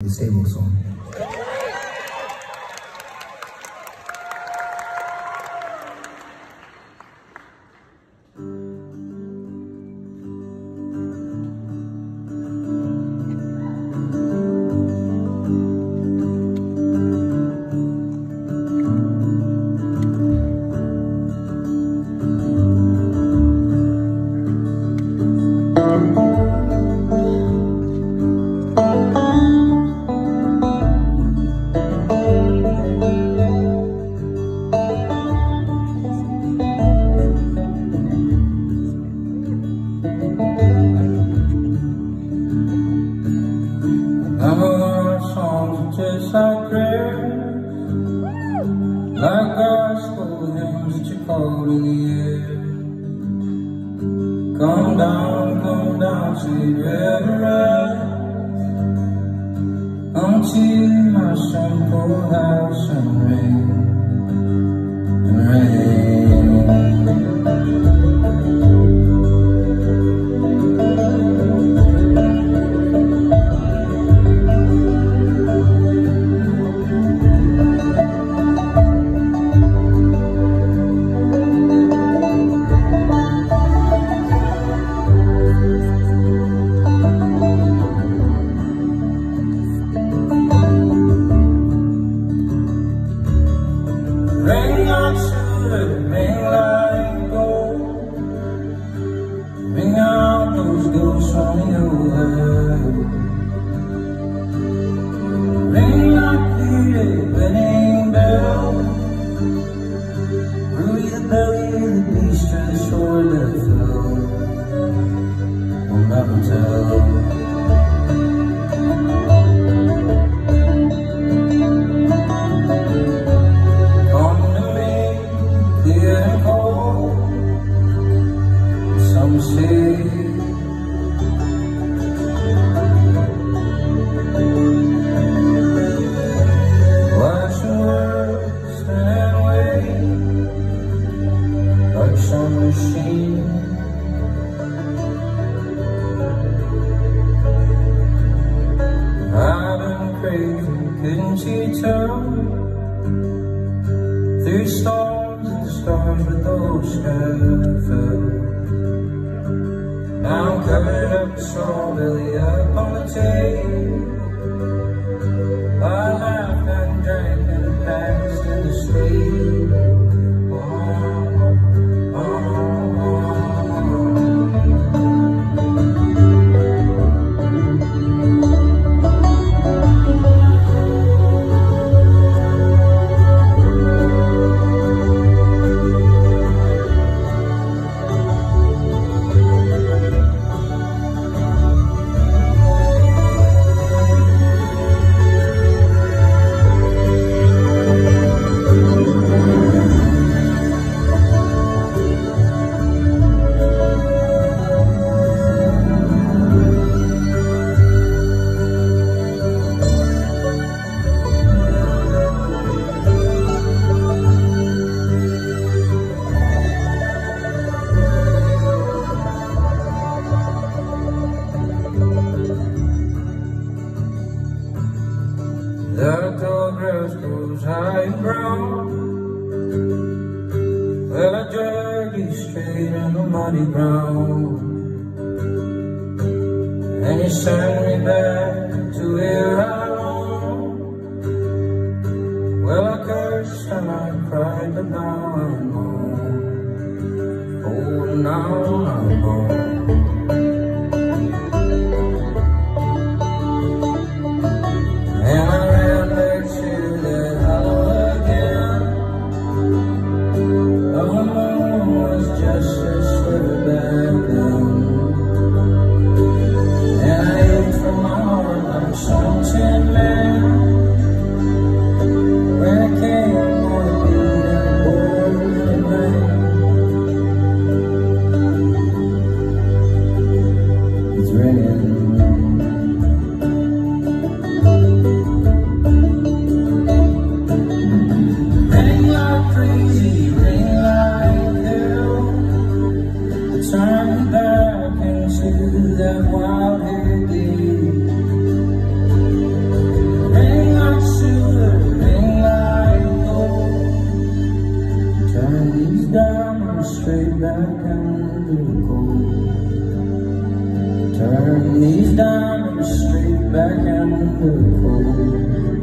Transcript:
disabled song. Our songs just like prayers, like gospel hymns that you called in the air. Come down, come down, sweet reverend, unto my simple house and rain, Ring like bell. The belly the the that fell. Will never tell. You tell? Through storms and storms with those skies fell. Now I'm covered up strawberry up on the table. Grass grows high and brown. Well, I drag you straight in the muddy ground. And you send me back to where I belong. Well, I cursed and I cried, but now I'm home. Oh, now I'm home. ring light hill I turned back into that wild hair game Ring light silver, ring light gold Turn these diamonds straight back into gold Turn these diamonds straight back into gold